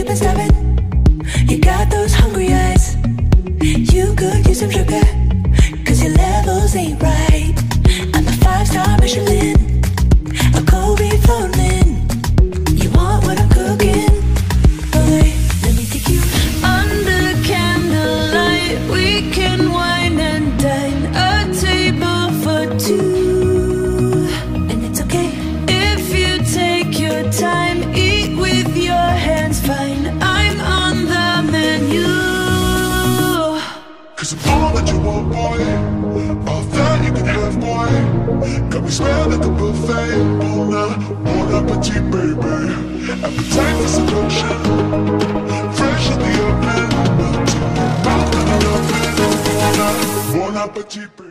you've been starving. You got those hungry eyes. You could use some sugar, cause your levels ain't right. I'm a five star Michelin. Cause I'm all that you want, boy. All that you can have, boy. Got me smelling like a buffet. Bon, bon appetit, baby. Appetite for seduction. Fresh in the oven. Melt in the oven. Bon, bon appetit, baby.